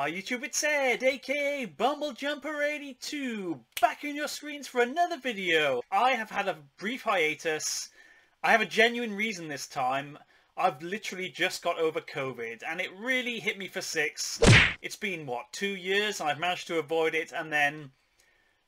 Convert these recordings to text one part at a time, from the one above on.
Hi YouTube, it's Ed, aka BumbleJumper82, back on your screens for another video. I have had a brief hiatus. I have a genuine reason this time. I've literally just got over COVID and it really hit me for six. It's been, what, two years? And I've managed to avoid it and then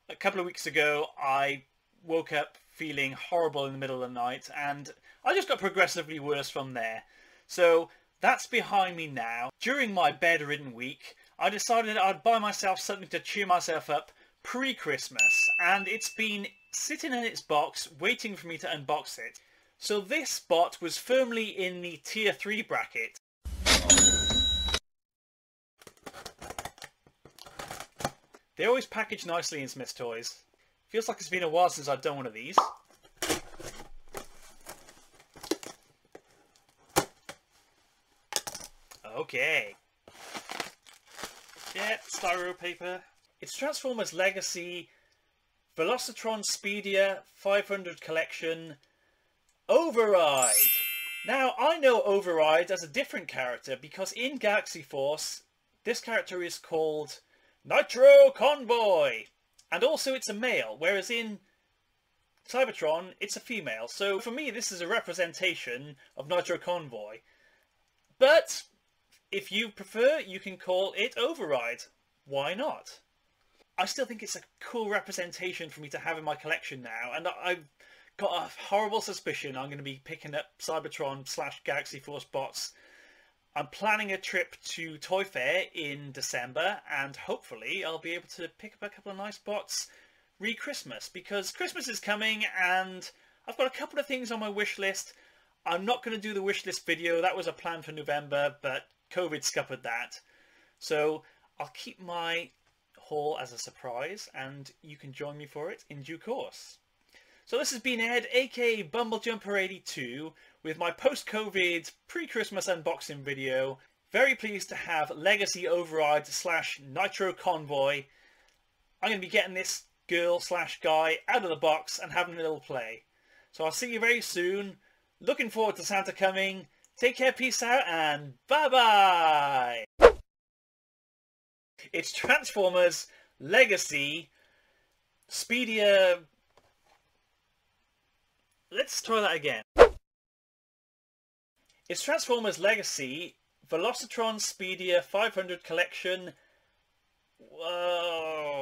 a couple of weeks ago I woke up feeling horrible in the middle of the night and I just got progressively worse from there. So that's behind me now. During my bedridden week, I decided I'd buy myself something to cheer myself up pre-Christmas and it's been sitting in its box waiting for me to unbox it. So this bot was firmly in the tier 3 bracket. They always package nicely in Smyths Toys. Feels like it's been a while since I've done one of these. Okay. Yeah, styro paper. It's Transformers Legacy, Velocitron Speedia 500 Collection, Override. Now, I know Override as a different character because in Galaxy Force, this character is called Nitro Convoy. And also it's a male, whereas in Cybertron, it's a female. So for me, this is a representation of Nitro Convoy. But if you prefer, you can call it Override. Why not? I still think it's a cool representation for me to have in my collection now, and I've got a horrible suspicion I'm going to be picking up Cybertron slash Galaxy Force bots. I'm planning a trip to Toy Fair in December, and hopefully I'll be able to pick up a couple of nice bots re-Christmas, because Christmas is coming, and I've got a couple of things on my wish list. I'm not going to do the wish list video, that was a plan for November, but COVID scuppered that. So I'll keep my haul as a surprise and you can join me for it in due course. So this has been Ed, aka BumbleJumper82, with my post-COVID pre-Christmas unboxing video. Very pleased to have Legacy Override slash Nitro Convoy. I'm going to be getting this girl slash guy out of the box and having a little play. So I'll see you very soon. Looking forward to Santa coming. Take care, peace out, and bye-bye! It's Transformers Legacy Speedia... Let's try that again. It's Transformers Legacy Velocitron Speedia 500 Collection... Whoa...